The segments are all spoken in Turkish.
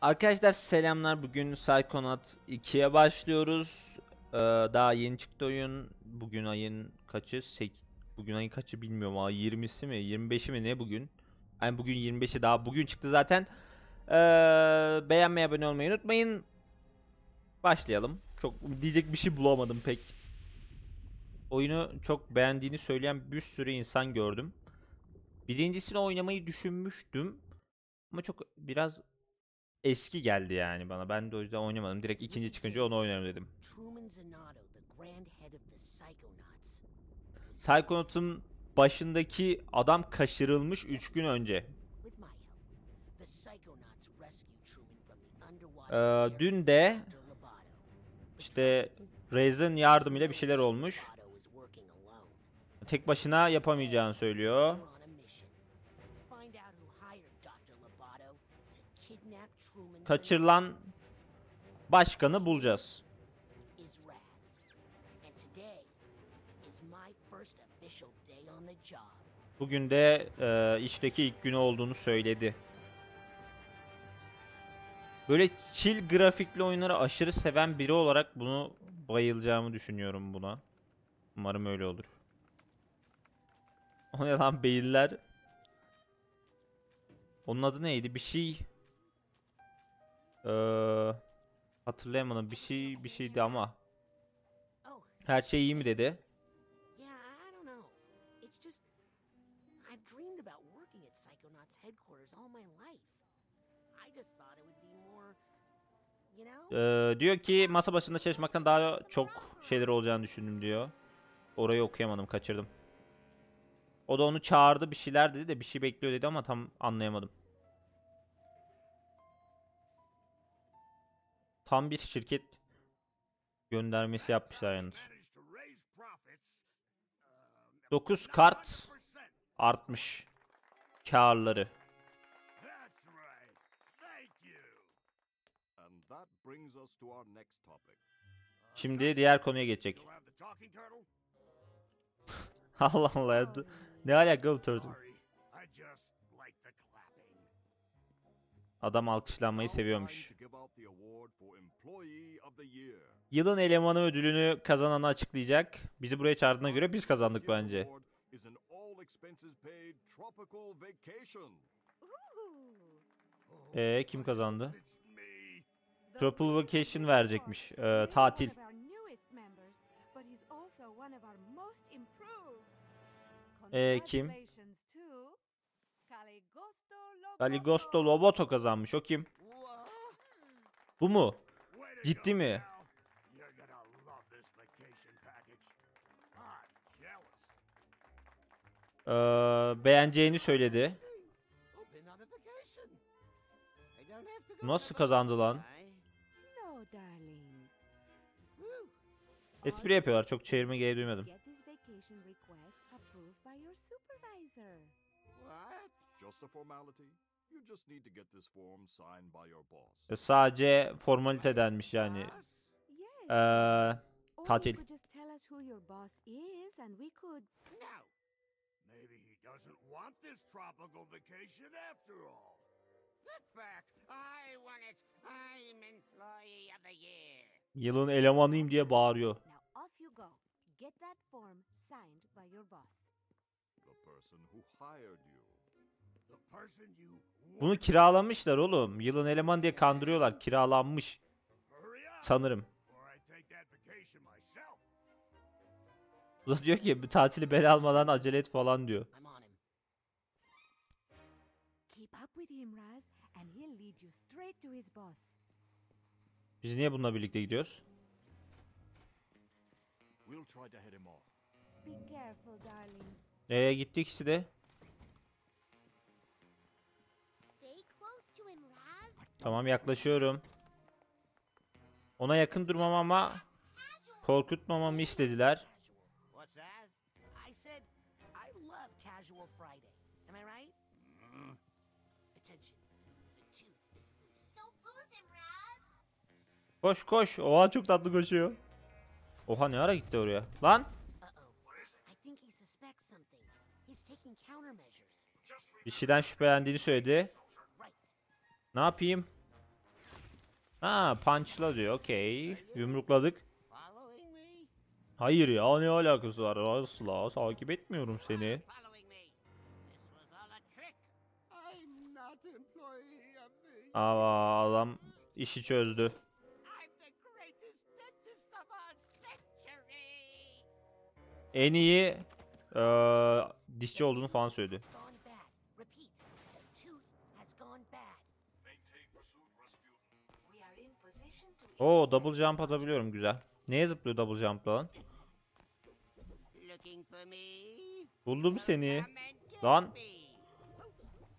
Arkadaşlar selamlar. Bugün Psychonaut 2'ye başlıyoruz. Ee, daha yeni çıktı oyun. Bugün ayın kaçı? Sek bugün ayın kaçı bilmiyorum ama 20'si mi? 25'i mi ne bugün? Yani bugün 25'i daha bugün çıktı zaten. Ee, beğenmeyi abone olmayı unutmayın. Başlayalım. Çok diyecek bir şey bulamadım pek. Oyunu çok beğendiğini söyleyen bir sürü insan gördüm. Birincisini oynamayı düşünmüştüm. Ama çok biraz eski geldi yani bana. Ben de o yüzden oynamadım. Direkt ikinci çıkınca onu oynarım dedim. Truman Zanotto, the grand head of the Psychonauts. Psychonaut'un başındaki adam kaçırılmış 3 gün önce. Ee, dün de işte Ray'ın yardımıyla bir şeyler olmuş. Tek başına yapamayacağını söylüyor. On the job. Bugün de e, işteki ilk günü olduğunu söyledi. Böyle chill grafikli oyunları aşırı seven biri olarak bunu bayılacağımı düşünüyorum buna. Umarım öyle olur. O ne lan beyinler? Onun adı neydi? Bir şey... Ee, hatırlayamadım. Bir şey bir şeydi ama. Her şey iyi mi dedi? Ee, diyor ki masa başında çalışmaktan daha çok şeyler olacağını düşündüm diyor. Orayı okuyamadım kaçırdım. O da onu çağırdı bir şeyler dedi de bir şey bekliyor dedi ama tam anlayamadım. Tam bir şirket göndermesi yapmışlar yalnız. 9 kart artmış karları. Şimdi diğer konuya geçecek. Allah Allah. Ne alaka bu turtle? Of the Year. Yılın elemanı ödülünü kazananı açıklayacak. Bizi buraya çağırdığına göre biz kazandık bence. Ee kim kazandı? Tropical Vacation verecekmiş. Ee, tatil. Ee, kim? Galigosto Loboto kazanmış. O kim? Bu mu? Ciddi mi? Ee, beğeneceğini söyledi. Nasıl kazandı lan? Espri yapıyorlar. Çok çevirme gereği duymadım. Just a formality. You just need to get this form signed by your boss. Ee, Sadece formalitedenmiş yani. Yes. Ee, tatil. Maybe he doesn't want this tropical vacation after all. Look back. I want it. I'm employee of the year. yılın elemanıyım diye bağırıyor. Now off you go. Get that form signed by your boss. The person who hired you. Bunu kiralamışlar oğlum. Yılın eleman diye kandırıyorlar. Kiralanmış sanırım. Bu da diyor ki tatili ben almadan acele et falan diyor. Biz niye bununla birlikte gidiyoruz? We'll try to head him Tamam yaklaşıyorum. Ona yakın durmam ama korkutmamamı istediler. Koş koş. Oha çok tatlı koşuyor. Oha ne ara gitti oraya? Lan bir şeyden şüphelendiğini söyledi. Ne yapayım? Ha punchla diyor. Okey. Yumrukladık. Hayır ya ne alakası var? Asla takip etmiyorum seni. Following me. This was all a trick. I'm not employee of the... Aa, adam işi çözdü. En iyi eee, dişçi olduğunu falan söyledi. Oo double jump atabiliyorum güzel. Neye zıplıyor double jump lan? Buldum seni. Lan.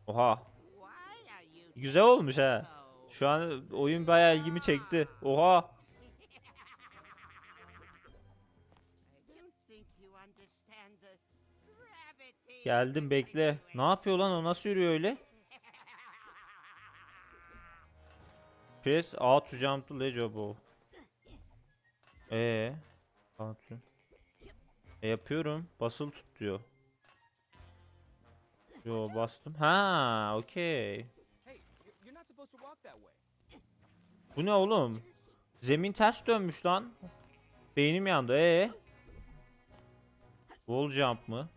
Oha. Güzel olmuş ha. Şu an oyun bayağı ilgimi çekti. Oha. Geldim bekle. Ne yapıyor lan o nasıl yürüyor öyle? Press A to jump to ledge above. Ee, A to. E yapıyorum. Basılı tut diyor. Yo bastım. Ha, okey. Bu ne oğlum? Zemin ters dönmüş lan. Beynim yandı. Ee. Wall jump mı?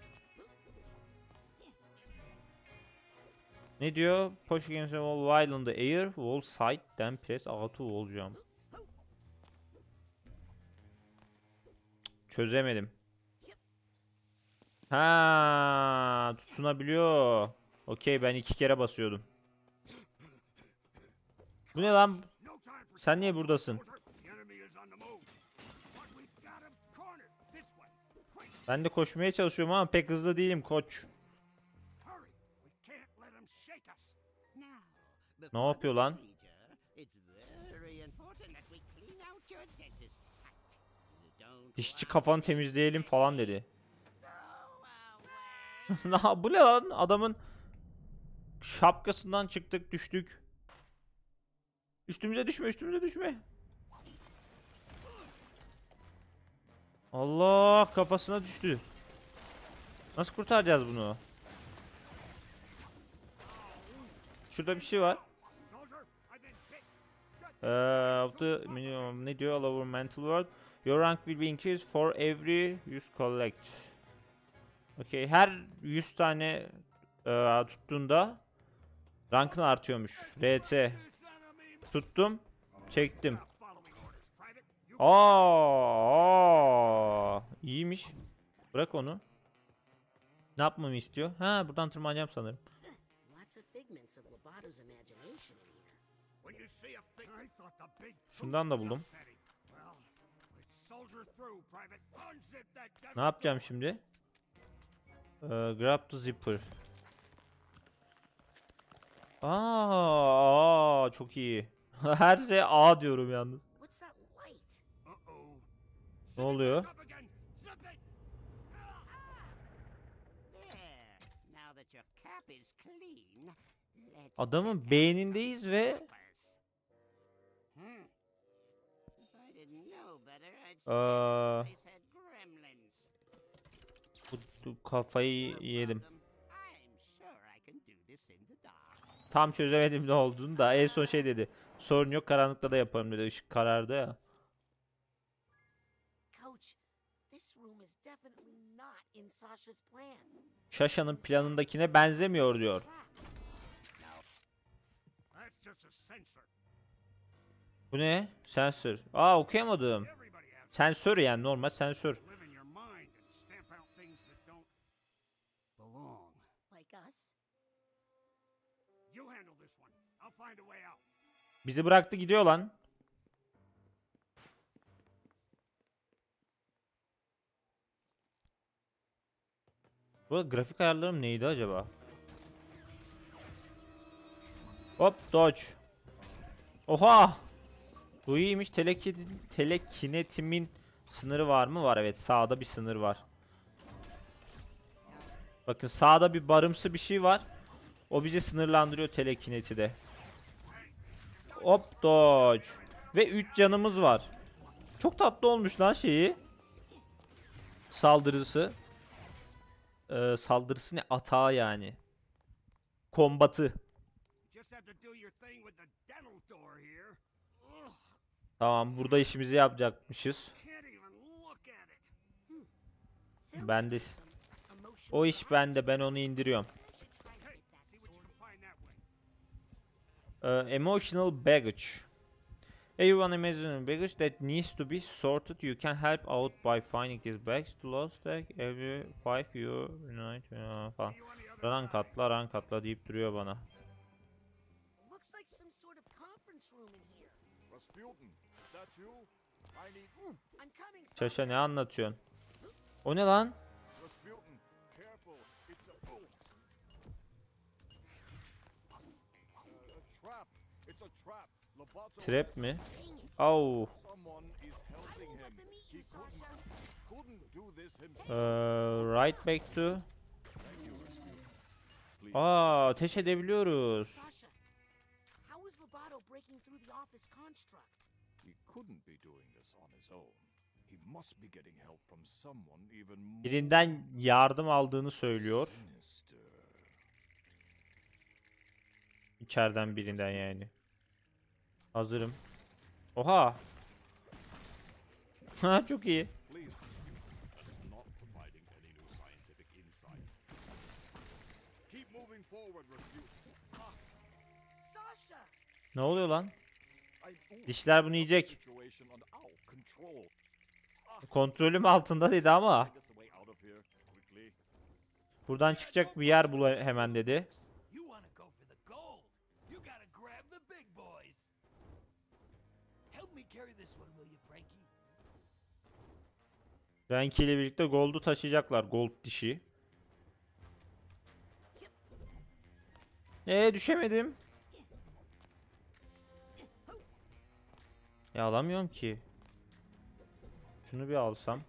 Ne diyor? Push against the wall while in the air, wall side, then press A to wall jump. Çözemedim. Ha, tutunabiliyor. Okey ben iki kere basıyordum. Bu ne lan? Sen niye buradasın? on Ben de koşmaya çalışıyorum ama pek hızlı değilim koç. Cut. You don't Dişçi kafanı temizleyelim falan dedi. bu ne lan? Adamın şapkasından çıktık düştük. Üstümüze düşme üstümüze düşme. Allah kafasına düştü. Nasıl kurtaracağız bunu? Şurada bir şey var. Uh, of the minimum ne diyor all mental world. Your rank will be increased for every you collect. Okay, her 100 tane uh, tuttuğunda rankın artıyormuş. RT. Tuttum, çektim. Aa, aa, iyiymiş. Bırak onu. Ne yapmamı istiyor? Ha, buradan tırmanacağım sanırım. Şundan da buldum. Ne yapacağım şimdi? Ee, grab the zipper. Aa, aa, çok iyi. Her şey A diyorum yalnız. Ne oluyor? Up again. Zip Aa. bu, bu kafayı yedim. Tam çözemedim ne olduğunu da en son şey dedi. Sorun yok karanlıkta da yaparım dedi. Işık karardı ya. Şaşa'nın planındakine benzemiyor diyor. Bu ne? Sensör. Aa okuyamadım. Sensör yani normal sensör. Bizi bıraktı gidiyor lan. Bu grafik ayarlarım neydi acaba? Hop dodge. Oha! Bu iyiymiş. Teleki- telekinetimin sınırı var mı? Var evet. Sağda bir sınır var. Bakın sağda bir barımsı bir şey var. O bizi sınırlandırıyor telekineti de. Hop dodge. Ve 3 canımız var. Çok tatlı olmuş lan şeyi. Saldırısı. Ee, saldırısı ne? Atağı yani. Kombatı. Tamam burada işimizi yapacakmışız. Ben de o iş bende ben onu indiriyorum. Uh, emotional baggage. Everyone imagine baggage that needs to be sorted. You can help out by finding these bags. To lost bag every five you uh, falan. Rank atla rank deyip duruyor bana. Şaşa ne anlatıyorsun? O ne lan? Trap. Mi? Au. Uh, right back to. Aa ateş edebiliyoruz. Couldn't be doing this on his own. He must be getting help from someone even more Birinden yardım aldığını söylüyor. İçeriden birinden yani. Hazırım. Oha. Ha çok iyi. Ne oluyor lan? Dişler bunu yiyecek. control. Kontrolüm altında dedi ama. Buradan çıkacak bir yer bul hemen dedi. Frankie ile birlikte Gold'u taşıyacaklar. Gold dişi. Ee düşemedim. Ya alamıyorum ki. Şunu bir alsam.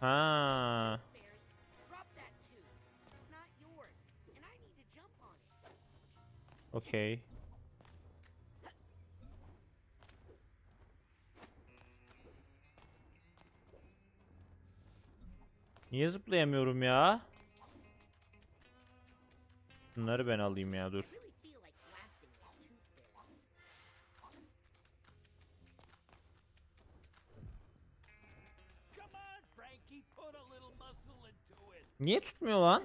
Ha. Okey. Niye zıplayamıyorum ya? Bunları ben alayım ya dur. Niye tutmuyor lan?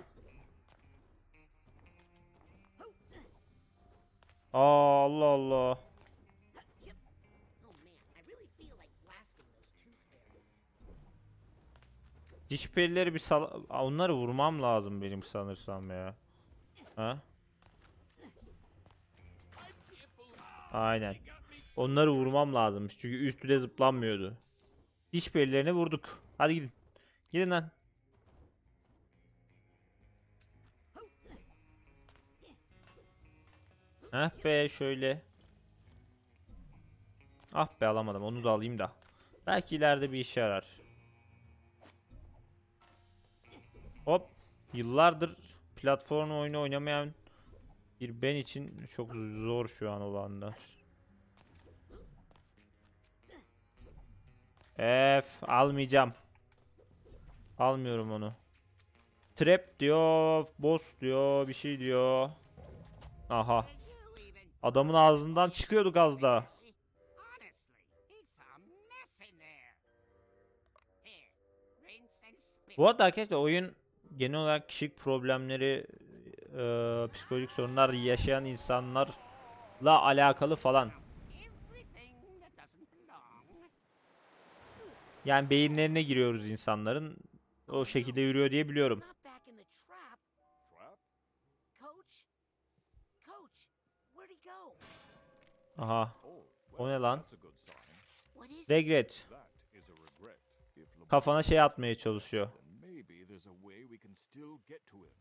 Aa, Allah Allah. Diş perileri bir sal... Onları vurmam lazım benim sanırsam ya. Ha? Aynen. Onları vurmam lazımmış çünkü üstüne zıplanmıyordu. Diş perilerini vurduk. Hadi gidin. Gidin lan. Heh be şöyle. Ah be alamadım onu da alayım da. Belki ileride bir işe yarar. Hop. Yıllardır platform oyunu oynamayan bir ben için çok zor şu an olanlar. Ef almayacağım. Almıyorum onu. Trap diyor, boss diyor, bir şey diyor. Aha. Adamın ağzından çıkıyordu gaz da. Honestly, it's a mess in there. Here, rinse and spit. Bu arada arkadaşlar oyun genel olarak kişilik problemleri, eee, psikolojik sorunlar yaşayan insanlarla alakalı falan. Yani beyinlerine giriyoruz insanların. O şekilde yürüyor diye biliyorum. Aha. O ne lan? Regret. Kafana şey atmaya çalışıyor. There's a way we can still get to him.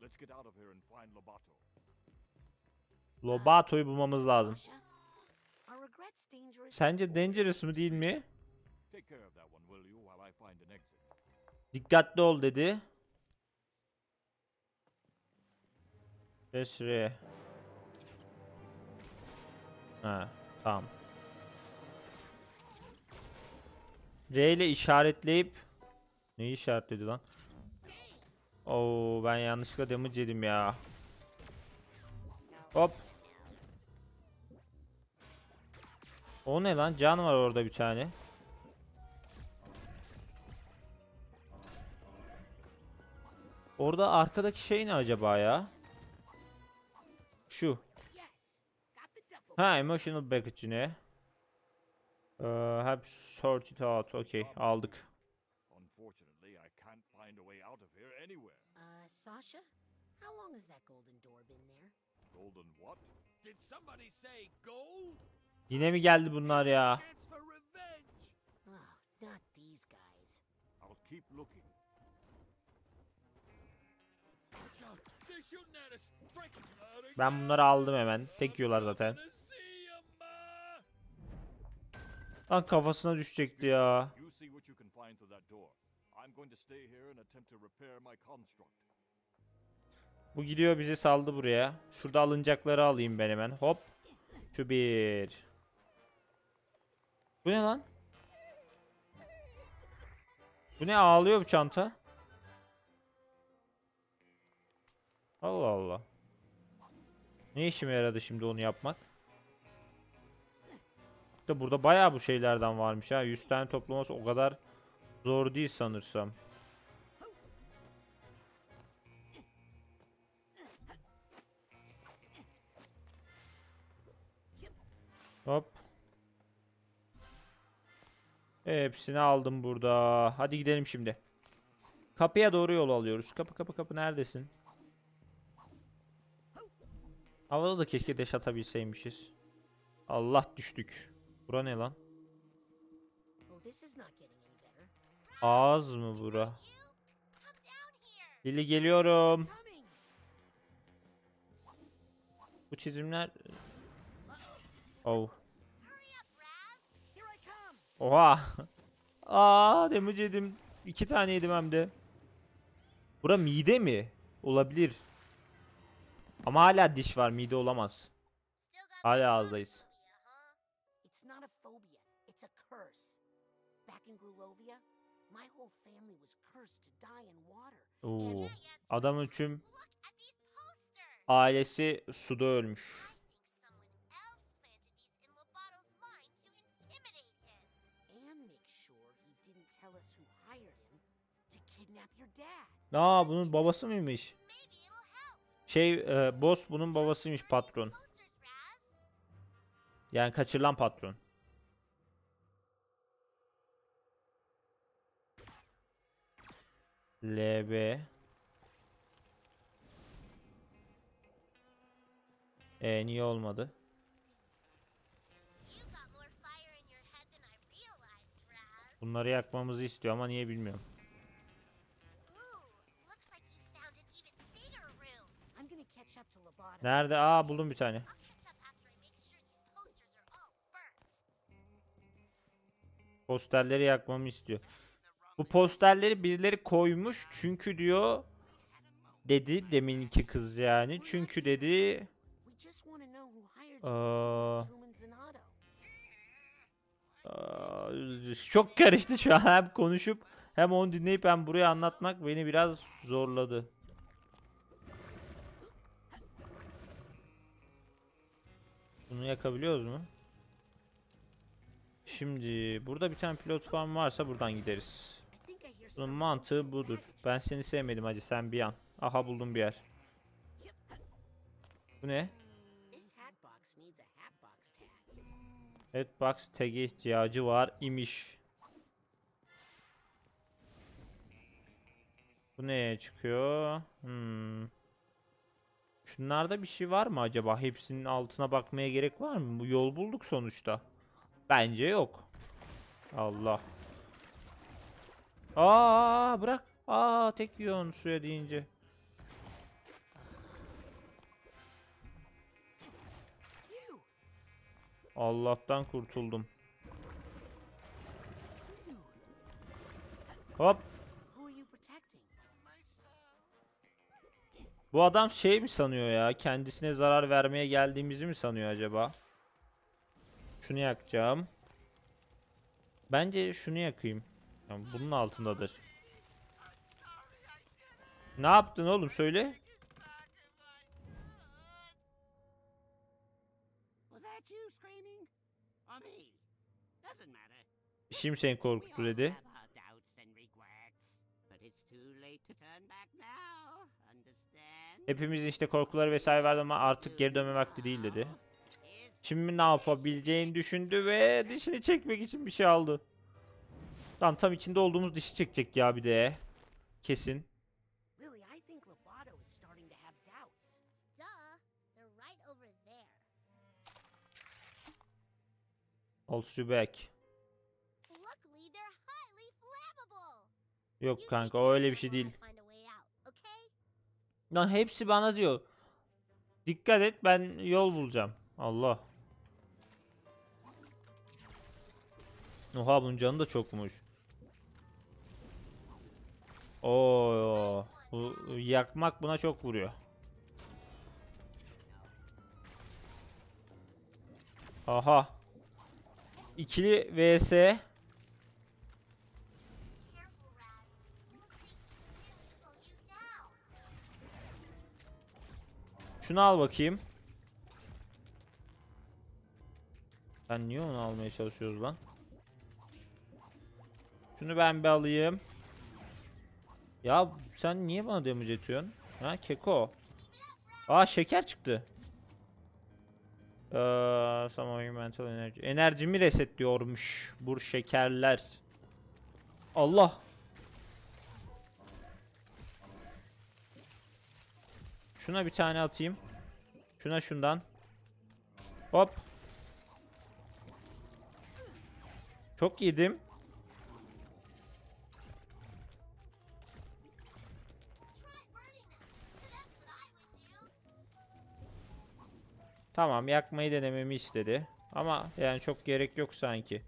Let's get out of here and find Lobato. Lobato'yu bulmamız lazım. Sence dangerous mı değil mi? Dikkatli ol dedi. Esre. Ha, tamam. R ile işaretleyip neyi işaretledi lan? Oo ben yanlışlıkla damage yedim ya. Hop. O ne lan? Can var orada bir tane. Orada arkadaki şey ne acaba ya? Şu. Ha emotional package ne? Ee, have sort it out. Okay aldık. Unfortunately, I can't find a way out of here anywhere. Uh, Sasha? How long has that golden door been there? Golden what? Did somebody say gold? Yine mi geldi bunlar ya? Chance for revenge. Oh, not these guys. I'll keep looking. Ben bunları aldım hemen. Tek yiyorlar zaten. Lan kafasına düşecekti ya. Bu gidiyor bizi saldı buraya. Şurada alınacakları alayım ben hemen. Hop. Şu bir. Bu ne lan? Bu ne ağlıyor bu çanta? Allah Allah. Ne işime yaradı şimdi onu yapmak? De burada bayağı bu şeylerden varmış ha. 100 tane toplaması o kadar zor değil sanırsam. Hop. Hepsini aldım burada. Hadi gidelim şimdi. Kapıya doğru yol alıyoruz. Kapı kapı kapı neredesin? Havada da keşke deş atabilseymişiz. Allah düştük. Bura ne lan? Ağız mı bura? Lili geliyorum. Bu çizimler... Oh. Oha. Aa damage yedim. İki tane yedim hem de. Bura mide mi? Olabilir. Ama hala diş var mide olamaz. Hala ağızdayız. phobia, huh? It's not a phobia, Aa bunun babası mıymış? Şey e, boss bunun babasıymış patron. Yani kaçırılan patron. LB E niye olmadı? Bunları yakmamızı istiyor ama niye bilmiyorum. Nerede? Aa buldum bir tane. Posterleri yakmamı istiyor. Bu posterleri birileri koymuş çünkü diyor dedi deminki kız yani. Çünkü dedi Aa, aa, çok karıştı şu an hem konuşup hem onu dinleyip hem buraya anlatmak beni biraz zorladı. Bunu yakabiliyoruz mu? Şimdi burada bir tane platform varsa buradan gideriz. Bunun mantığı budur. Ben seni sevmedim hacı sen bir an. Aha buldum bir yer. Bu ne? This hat box needs a hat box tag. Evet box tag'e ihtiyacı var imiş. Bu neye çıkıyor? Hmm. Şunlarda bir şey var mı acaba? Hepsinin altına bakmaya gerek var mı? Bu yol bulduk sonuçta. Bence yok. Allah. Aa bırak. Aa tek yiyorsun suya deyince. Allah'tan kurtuldum. Hop. Bu adam şey mi sanıyor ya? Kendisine zarar vermeye geldiğimizi mi sanıyor acaba? Şunu yakacağım. Bence şunu yakayım. Yani bunun altındadır. Ne yaptın oğlum söyle. Was that you Hepimizin işte korkuları vesaire vardı ama artık geri dönme vakti değil dedi. Şimdi ne yapabileceğini düşündü ve dişini çekmek için bir şey aldı. Lan tam içinde olduğumuz dişi çekecek ya bir de. Kesin. Also back. Yok kanka o öyle bir şey değil. I find a way out, okay? Lan hepsi bana diyor. Dikkat et ben yol bulacağım. Allah. Oha bunun canı da çokmuş. Oo, bu yakmak buna çok vuruyor. Aha. İkili vs. Şunu al bakayım. Ben niye onu almaya çalışıyoruz lan? Şunu ben bir alayım. Ya sen niye bana damage atıyorsun? Ha keko. Aa şeker çıktı. Eee some mental energy. Enerjimi resetliyormuş. Bu şekerler. Allah. Şuna bir tane atayım. Şuna şundan. Hop. Çok yedim. Tamam yakmayı denememi istedi. Ama yani çok gerek yok sanki.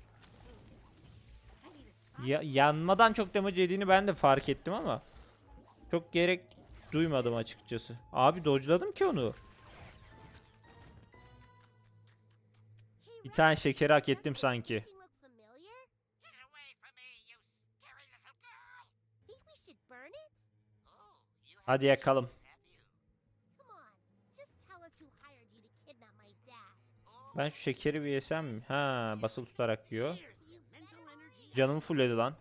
Ya- yanmadan çok damage yediğini ben de fark ettim ama çok gerek duymadım açıkçası. Abi dodge'ladım ki onu. Bir tane şekeri hak ettim sanki. Hadi yakalım. Ben şu şekeri bir yesem mi? Ha basılı tutarak yiyor. Canımı fulledi lan.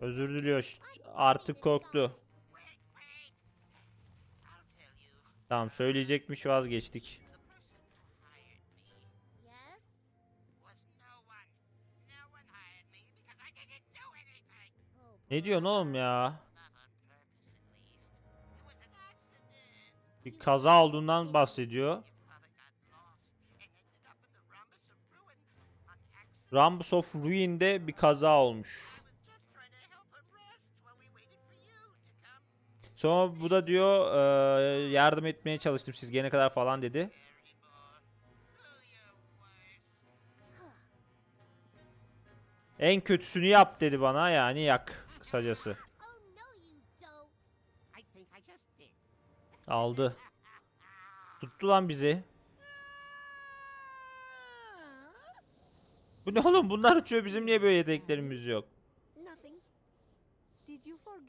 Özür diliyor. Artık korktu. Tamam söyleyecekmiş vazgeçtik. Ne diyorsun oğlum ya? Bir kaza olduğundan bahsediyor. Rambus of Ruin'de bir kaza olmuş. Sonra bu da diyor eee, yardım etmeye çalıştım siz gelene kadar falan dedi. En kötüsünü yap dedi bana yani yak kısacası. Aldı. Tuttu lan bizi. Bu ne oğlum bunlar uçuyor bizim niye böyle yeteneklerimiz yok?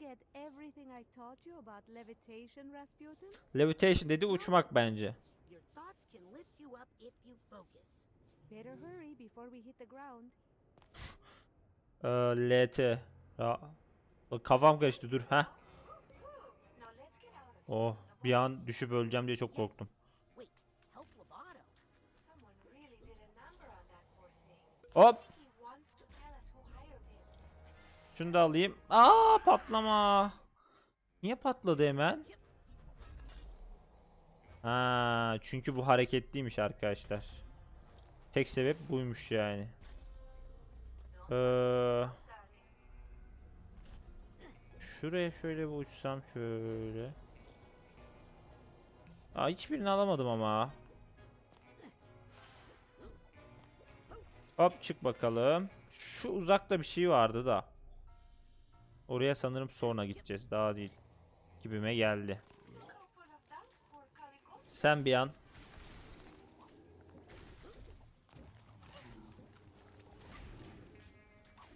Forget everything I taught you about levitation, Rasputin? Levitation dedi uçmak bence. Your thoughts can lift you up if you focus. Better hurry before we hit the ground. Eee, LT. Kafam karıştı dur ha. Oh bir an düşüp öleceğim diye çok korktum. Wait, help Lobato. Someone really did a number on that poor thing. Hop He wants to tell us who hired him. Şunu da alayım. Aa patlama. Niye patladı hemen? Ha çünkü bu hareketliymiş arkadaşlar. Tek sebep buymuş yani. Ee, şuraya şöyle bir uçsam şöyle. Aa hiçbirini alamadım ama. Hop çık bakalım. Şu uzakta bir şey vardı da. Oraya sanırım sonra gideceğiz. Daha değil. Gibime geldi. Sen bir an.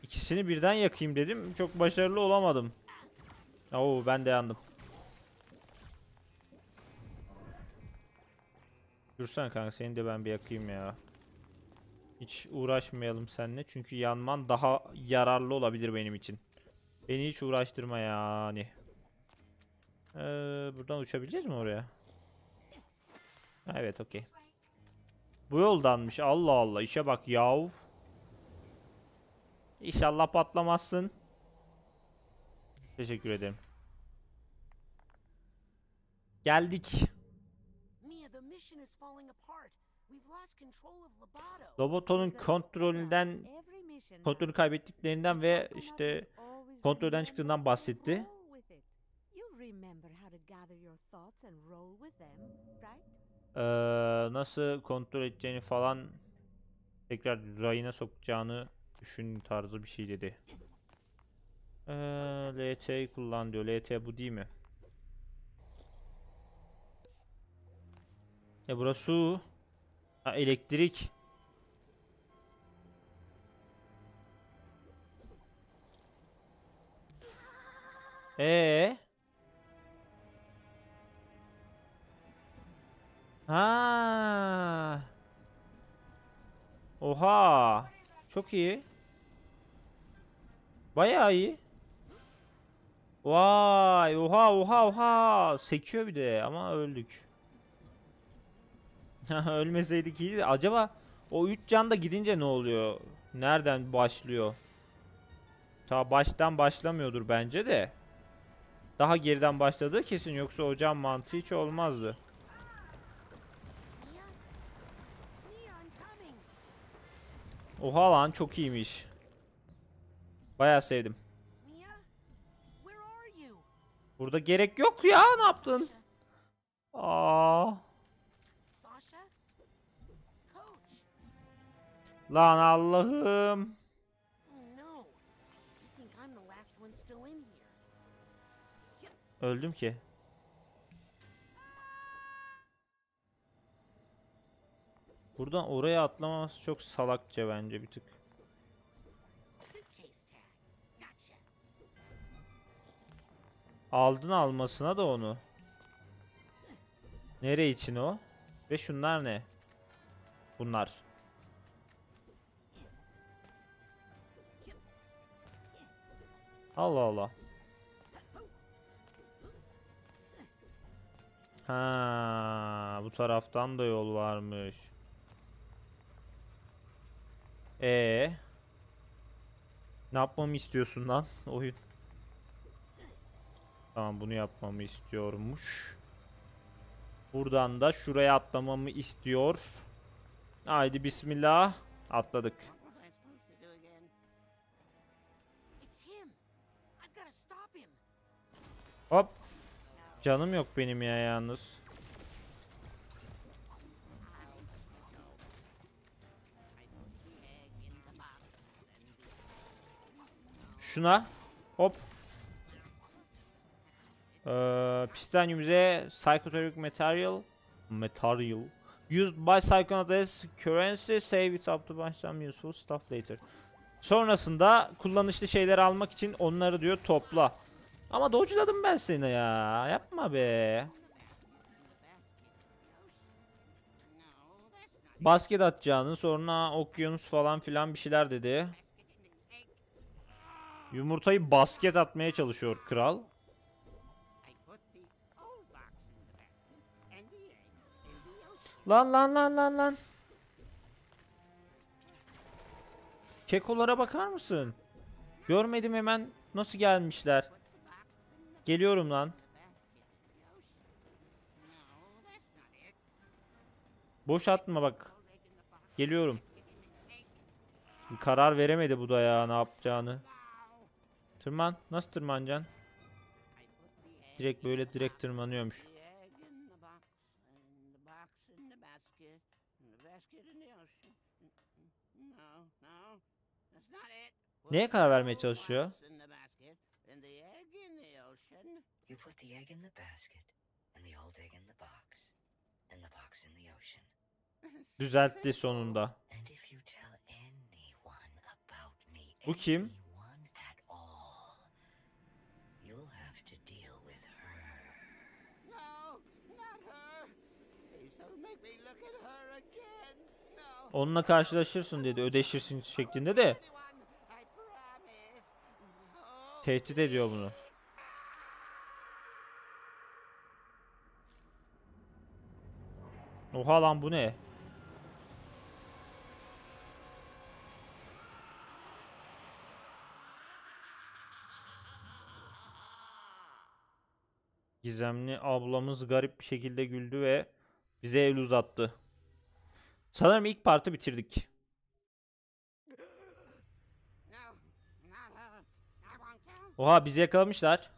İkisi İkisini birden yakayım dedim. Çok başarılı olamadım. Oo ben de yandım. Dursana kanka seni de ben bir yakayım ya. Hiç uğraşmayalım seninle çünkü yanman daha yararlı olabilir benim için. Beni hiç uğraştırma yani. Ee, buradan uçabileceğiz mi oraya? Evet okey. Bu yoldanmış. Allah Allah işe bak yav. İnşallah patlamazsın. Teşekkür ederim. Geldik. Loboto'nun kontrolünden kontrolü kaybettiklerinden ve işte kontrolden çıktığından bahsetti. eee, nasıl kontrol edeceğini falan tekrar rayına sokacağını düşün tarzı bir şey dedi. Eee LT'yi kullan diyor. LT bu değil mi? Ya burası su. Ha elektrik. Ee? Ha. Oha. Çok iyi. Bayağı iyi. Vay, oha oha oha. Sekiyor bir de ama öldük. Ölmeseydik iyiydi. Acaba o 3 can da gidince ne oluyor? Nereden başlıyor? Ta baştan başlamıyordur bence de. Daha geriden başladığı kesin yoksa o can mantığı hiç olmazdı. Oha lan çok iyiymiş. Bayağı sevdim. Burada gerek yok ya ne yaptın? Aa. Lan Allah'ım. Öldüm ki. Buradan oraya atlamaması çok salakça bence bir tık. Aldın almasına da onu. Nere için o? Ve şunlar ne? Bunlar. Allah Allah. Ha, bu taraftan da yol varmış. E Ne yapmamı istiyorsun lan oyun? Tamam bunu yapmamı istiyormuş. Buradan da şuraya atlamamı istiyor. Haydi bismillah. Atladık. Hop. Canım yok benim ya yalnız. Şuna. Hop. Ee, Pistanium'e psychotropic material material used by Psychonaut currency save it up to buy some useful stuff later. Sonrasında kullanışlı şeyler almak için onları diyor topla. Ama dodge'ladım ben seni ya. Yapma be. Basket atacağını sonra okyanus falan filan bir şeyler dedi. Yumurtayı basket atmaya çalışıyor kral. Lan lan lan lan lan. Kekolara bakar mısın? Görmedim hemen nasıl gelmişler. Geliyorum lan. Boş atma bak. Geliyorum. Karar veremedi bu da ya ne yapacağını. Tırman. Nasıl tırmanacaksın? Direkt böyle direkt tırmanıyormuş. The egg in the the basket and the old egg in the box and the box in the ocean. Düzeltti sonunda. And if you tell anyone about me, Bu kim? Onunla karşılaşırsın dedi. Ödeşirsin şeklinde de. Tehdit ediyor bunu. Oha lan bu ne? Gizemli ablamız garip bir şekilde güldü ve bize el uzattı. Sanırım ilk partı bitirdik. Oha bizi yakalamışlar.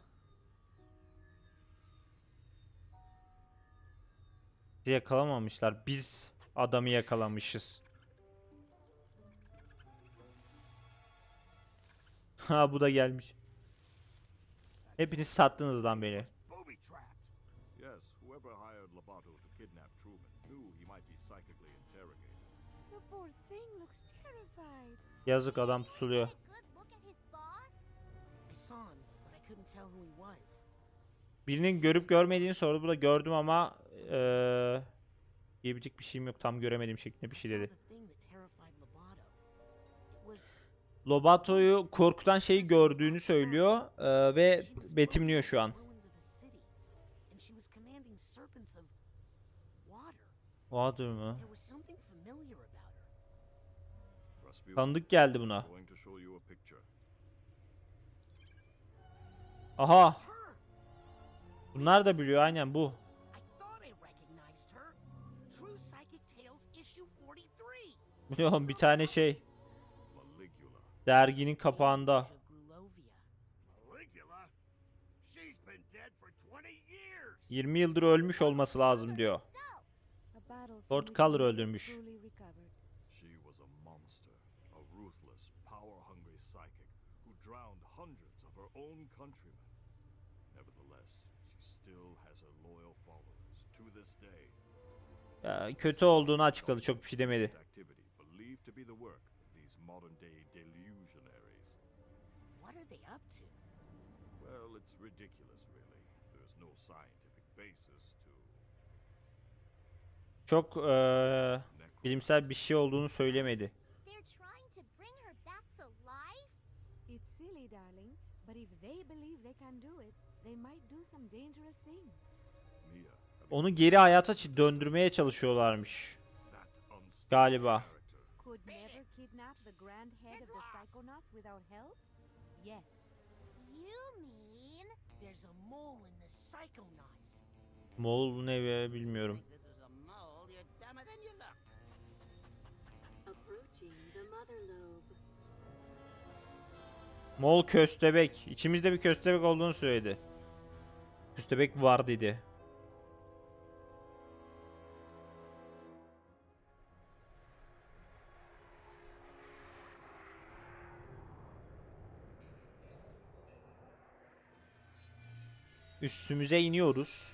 Bizi yakalamamışlar. Biz adamı yakalamışız. Ha bu da gelmiş. Hepiniz sattınız lan beni. Yes, whoever hired Lobato to kidnap Truman knew he might be psychically interrogated. The poor thing looks terrified. Yazık adam boss? I saw him, but I couldn't tell who he was. Birinin görüp görmediğini sordu. Bu da gördüm ama eee diyebilecek bir şeyim yok. Tam göremediğim şeklinde bir şey dedi. Lobato'yu korkutan şeyi gördüğünü söylüyor eee, ve betimliyor şu an. water. Mı? Tanıdık geldi buna. Aha! Bunlar da biliyor aynen bu. I thought I recognized her. True Psychic Tales issue 43. Biliyorum bir tane şey derginin kapağında. Image of Grulovia. Maligula? She's been dead for 20 years. 20 yıldır ölmüş olması lazım diyor. Lord Color öldürmüş. truly recovered. She was a monster, a ruthless, power-hungry psychic who drowned hundreds of her own countrymen. Nevertheless, she still has her loyal followers to this day. Ya, kötü olduğunu açıkladı. Çok bir şey demedi. What are they up to? Well, it's ridiculous, really. There's no scientific basis to Çok eee, bilimsel bir şey olduğunu söylemedi. They're trying to bring her back to life? It's silly, darling, but if they believe they can do it, they might do some dangerous things. Onu geri hayata döndürmeye çalışıyorlarmış. Galiba. Moğol ne be bilmiyorum. Moğol köstebek. İçimizde bir köstebek olduğunu söyledi. Köstebek var dedi. Üstümüze iniyoruz.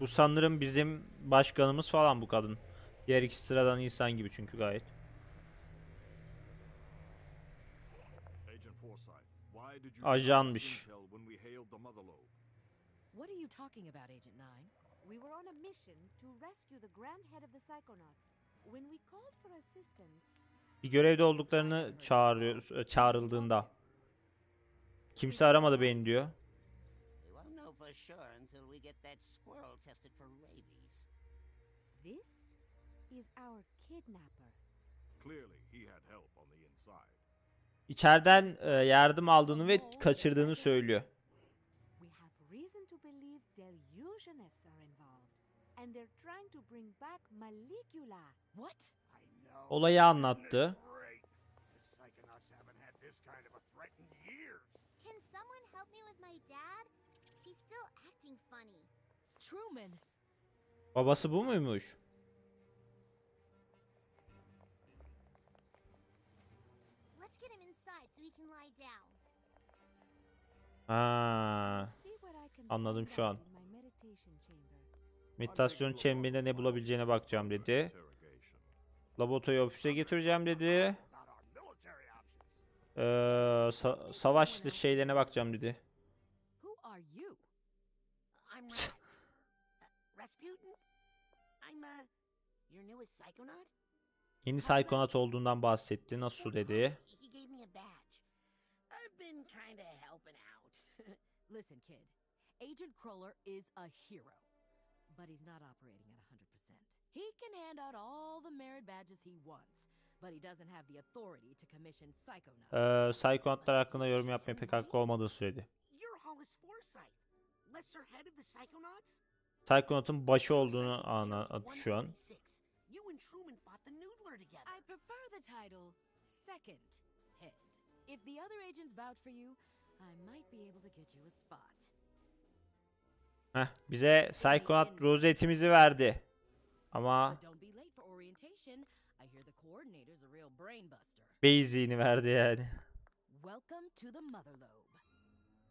Bu sanırım bizim başkanımız falan bu kadın. Diğer ikisi sıradan insan gibi çünkü gayet. Ajanmış. Agent Nine? We were on a Bir görevde olduklarını çağırıyor, çağrıldığında. Kimse aramadı beni diyor. This is our kidnapper. Clearly, he had help on the inside. İçeriden e, yardım aldığını ve kaçırdığını söylüyor. We have reason to believe delusionists are involved. And they're trying to bring back Maligula. What? Olayı anlattı. Babası bu muymuş? Ha, Anladım şu an. meditasyon çemberinde ne bulabileceğine bakacağım dedi. Laboto'yu ofise getireceğim dedi. Ee, sa savaş şeylerine bakacağım dedi. Yeni psikonat olduğundan bahsetti. Nasıl dedi? Listen kid, Agent Kroller is a hero, but he's not operating at He can hand out all the merit badges he wants. But he doesn't have the authority to commission Psychonauts. Ee, Psychonautlar hakkında yorum yapmaya pek hakkı olmadığı söyledi. You're Hollis Forsyth, lesser head of the Psychonauts? Psychonaut'un başı olduğunu anladı şu an. 196. You and Truman fought the Noodler together. I prefer the title Second Head. If the other agents vouch for you, I might be able to get you a spot. Heh, bize Psychonaut rozetimizi verdi. Ama But don't be late for orientation. I hear the coordinator's a real brain buster. Basic'ini verdi yani. Welcome to the Mother Lobe.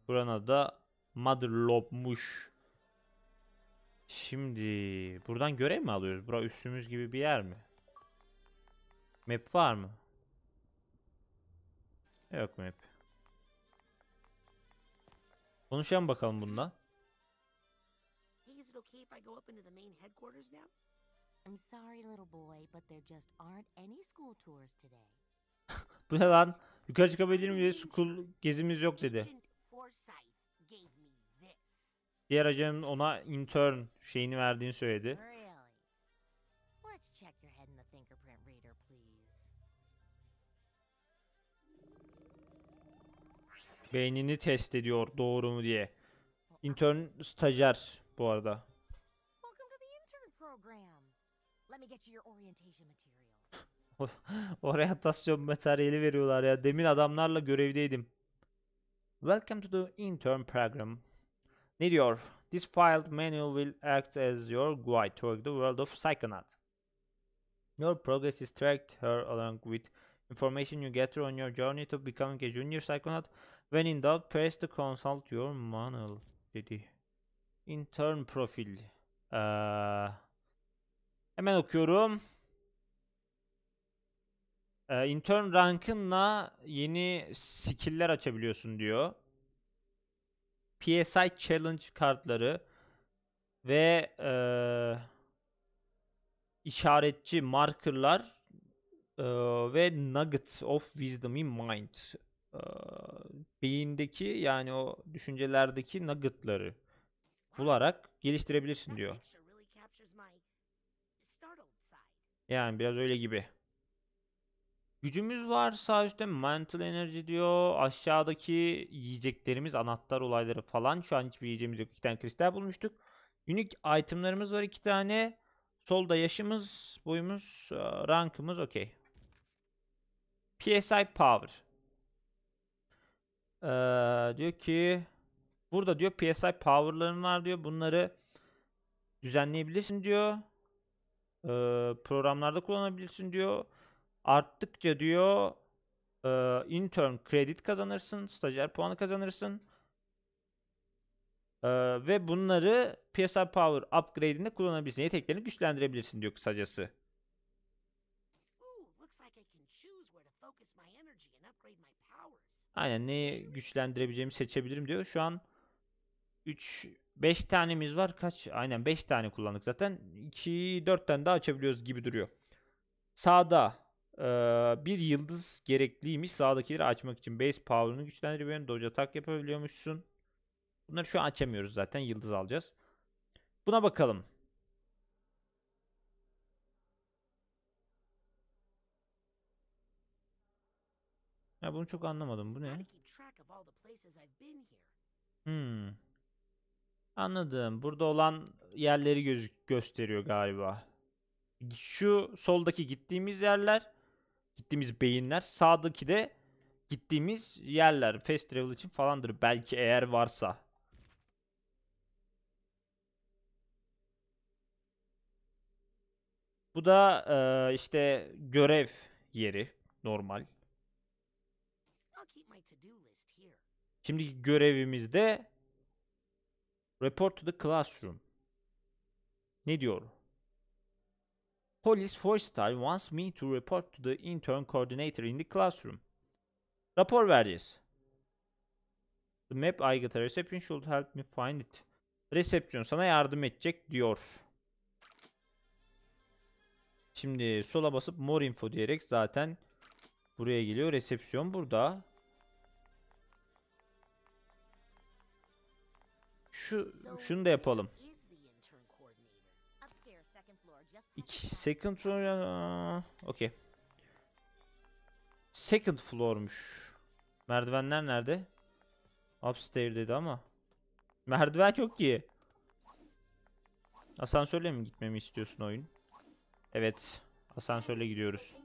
Buranın da Mother Lobe'muş. Şimdi buradan görev mi alıyoruz? Bura üstümüz gibi bir yer mi? Map var mı? Yok map. Konuşalım bakalım bundan. I'm sorry, little boy, but there just aren't any school tours today. Bu ne lan? Yukarı çıkabilir miyim? School gezimiz yok dedi. Diğer ajanın ona intern şeyini verdiğini söyledi. Beynini test ediyor doğru mu diye. Intern stajyer bu arada. Oryantasyon materyali veriyorlar ya. Demin adamlarla görevdeydim. Welcome to the intern program. Ne diyor? This filed manual will act as your guide toward the world of Psychonaut. Your progress is tracked here along with information you gather on your journey to becoming a junior Psychonaut. When in doubt, press to consult your manual dedi. Intern profil. Ee, hemen okuyorum. Ee, intern rankınla yeni skill'ler açabiliyorsun diyor. PSI challenge kartları ve eee, işaretçi markerlar eee, ve nugget of wisdom in mind. Eee, beyindeki yani o düşüncelerdeki nuggetları bularak geliştirebilirsin diyor. Yani biraz öyle gibi. Gücümüz var sağ mental energy diyor. Aşağıdaki yiyeceklerimiz anahtar olayları falan. Şu an hiçbir yiyeceğimiz yok. İki tane kristal bulmuştuk. Unique itemlarımız var iki tane. Solda yaşımız, boyumuz, e, rankımız okey. PSI power. Ee, diyor ki burada diyor PSI power'ların var diyor. Bunları düzenleyebilirsin diyor. Ee, programlarda kullanabilirsin diyor. Arttıkça diyor e, intern kredi kazanırsın, stajyer puanı kazanırsın. Ee, ve bunları PSI Power upgrade'inde kullanabilirsin. Yeteneklerini güçlendirebilirsin diyor kısacası. Aynen neyi güçlendirebileceğimi seçebilirim diyor. Şu an 3 5 tanemiz var. Kaç? Aynen 5 tane kullandık zaten. 2 4 tane daha açabiliyoruz gibi duruyor. Sağda eee, bir yıldız gerekliymiş. Sağdakileri açmak için base power'ını güçlendirebiliyorsun. Dodge atak yapabiliyormuşsun. Bunları şu an açamıyoruz zaten. Yıldız alacağız. Buna bakalım. Ya bunu çok anlamadım. Bu ne? Hmm. Anladım. Burada olan yerleri göz gösteriyor galiba. Şu soldaki gittiğimiz yerler, gittiğimiz beyinler, sağdaki de gittiğimiz yerler. Fast travel için falandır belki eğer varsa. Bu da eee, işte görev yeri normal. Şimdiki görevimizde report to the classroom. Ne diyor? Police Forsyth wants me to report to the intern coordinator in the classroom. Rapor vereceğiz. The map I got a reception should help me find it. Resepsiyon sana yardım edecek diyor. Şimdi sola basıp more info diyerek zaten buraya geliyor. Resepsiyon burada. Şu şunu da yapalım. İki second floor. Okey. Second floor'muş. Merdivenler nerede? Upstairs dedi ama. Merdiven çok iyi. Asansörle mi gitmemi istiyorsun oyun? Evet. Asansörle gidiyoruz.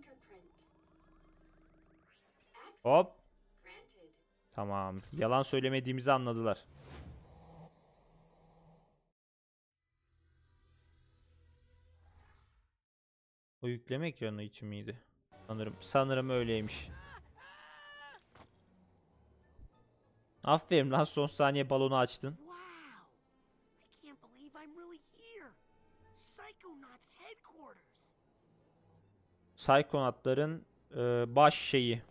Hop. Tamam. Yalan söylemediğimizi anladılar. O yükleme ekranı için miydi? Sanırım sanırım öyleymiş. Aferin lan son saniye balonu açtın. Psychonautların e, baş şeyi.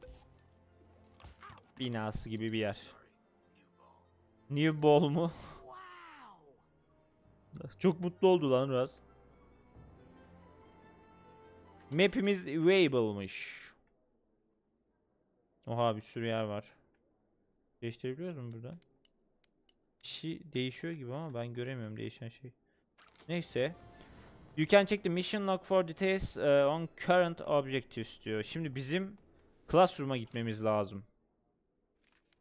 Binası gibi bir yer. New Ball mu? Çok mutlu oldu lan Raz. Map'imiz available'mış. Oha bir sürü yer var. Değiştirebiliyoruz mu buradan? Bir şey değişiyor gibi ama ben göremiyorum değişen şey. Neyse. You can check the mission log for details uh, on current objectives diyor. Şimdi bizim classroom'a gitmemiz lazım.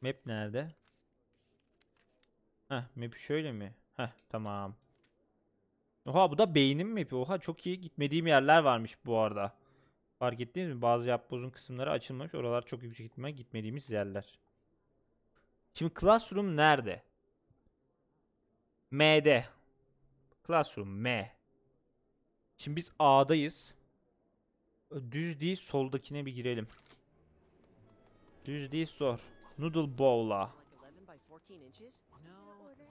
Map nerede? Heh, map şöyle mi? Heh, tamam. Oha bu da beynim map'i. Oha çok iyi. Gitmediğim yerler varmış bu arada. Fark ettiniz mi? Bazı yapbozun kısımları açılmamış. Oralar çok yüksek ihtimal gitmediğimiz yerler. Şimdi Classroom nerede? M'de. Classroom M. Şimdi biz A'dayız. Düz değil soldakine bir girelim. Düz değil zor. Noodle Bowl'a. Like 11 by 14 inches? No, that's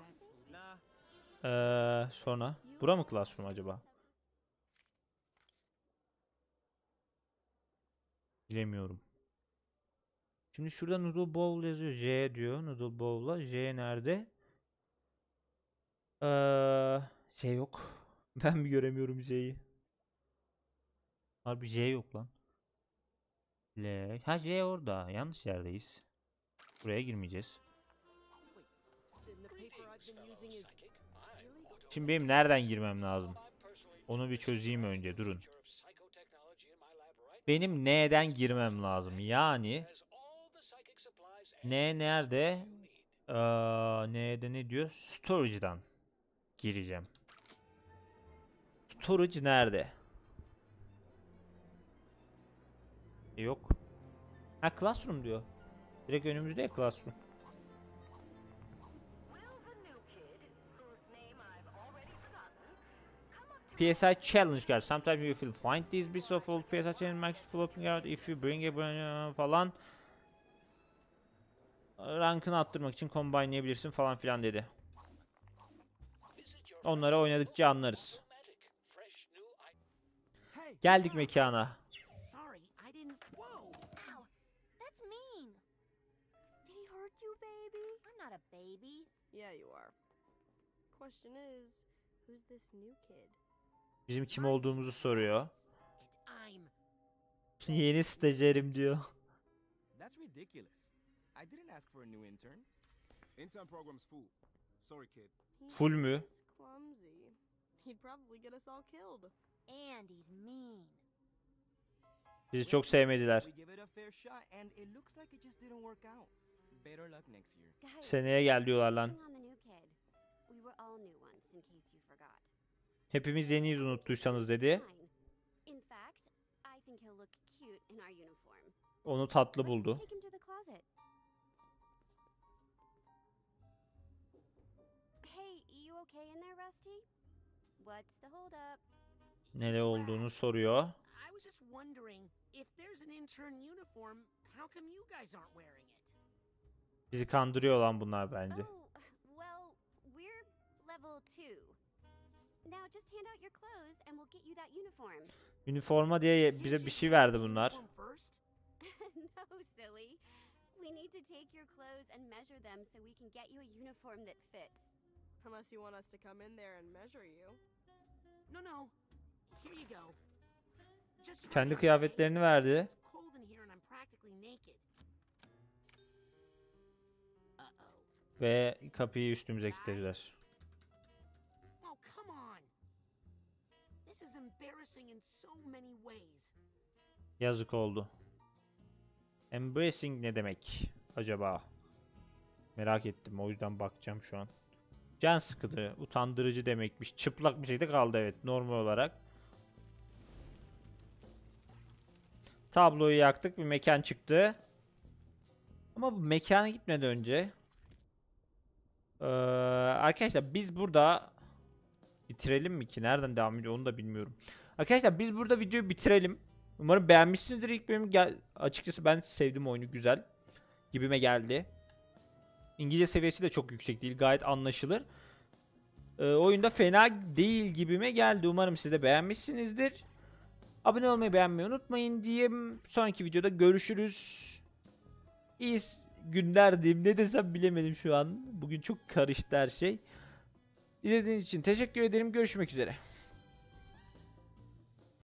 nah. Ee, sonra. Bura mı Classroom acaba? Bilemiyorum. Şimdi şurada Noodle Bowl yazıyor. J diyor. Noodle Bowl'a. J nerede? Ee, J yok. Ben mi göremiyorum J'yi? Harbi J yok lan. L. Ha J orada. Yanlış yerdeyiz. Buraya girmeyeceğiz. Şimdi benim nereden girmem lazım? Onu bir çözeyim önce. Durun. Benim N'den girmem lazım. Yani N nerede? Ee, N'de ne diyor? Storage'dan gireceğim. Storage nerede? E, Yok. Ha Classroom diyor. Direkt önümüzde ya Classroom. PSI challenge guard. Sometimes you will find these bits of old PSI challenge max floating out if you bring a falan. Rankını arttırmak için combine'leyebilirsin falan filan dedi. Onları oynadıkça anlarız. Geldik mekana. Baby. Yeah, you are. Question is, who's this new kid? Bizim kim olduğumuzu soruyor. Yeni stajyerim diyor. that's ridiculous. I didn't ask for a new intern. Intern program's full. Sorry, kid. Full mü? clumsy. He'd probably get us all killed. And he's mean. Bizi çok sevmediler. Seneye gel diyorlar lan. Hepimiz yeniyiz unuttuysanız dedi. Onu tatlı buldu. Nere olduğunu soruyor. I was just wondering if there's an intern uniform, how come you guys aren't wearing it? Bizi kandırıyor lan bunlar bence. Now just hand out your clothes and we'll get you that uniform. Üniforma diye bize bir şey verdi bunlar. No, silly. We need to take your clothes and measure them so we can get you a uniform that fits. Unless you want us to come in there and measure you. No, no. Here you go. Just Kendi kıyafetlerini verdi. It's cold in here and I'm practically naked. Uh-oh. Ve kapıyı üstümüze kilitlediler. Yazık oldu. Embracing ne demek acaba? Merak ettim o yüzden bakacağım şu an. Can sıkıdı, utandırıcı demekmiş. Çıplak bir şekilde kaldı evet normal olarak. Tabloyu yaktık bir mekan çıktı. Ama bu mekana gitmeden önce Ee, arkadaşlar biz burada bitirelim mi ki? Nereden devam ediyor onu da bilmiyorum. Arkadaşlar biz burada videoyu bitirelim. Umarım beğenmişsinizdir ilk bölümü. Gel açıkçası ben sevdim oyunu güzel. Gibime geldi. İngilizce seviyesi de çok yüksek değil. Gayet anlaşılır. Ee, oyunda fena değil gibime geldi. Umarım siz de beğenmişsinizdir. Abone olmayı beğenmeyi unutmayın diyeyim. Sonraki videoda görüşürüz. İyi günler diyeyim. Ne desem bilemedim şu an. Bugün çok karıştı her şey. İzlediğiniz için teşekkür ederim. Görüşmek üzere.